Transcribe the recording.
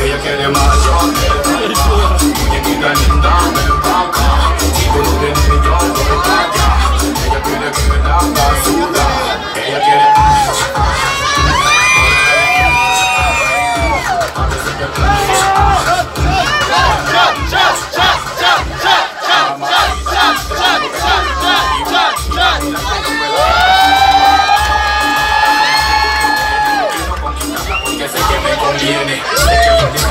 Ella quiere más, yo quiero más Muñequita linda, ven pa' acá Chico, no tiene ni yo, voy pa' allá Ella quiere que me la basura Ella quiere más A veces money.